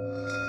了。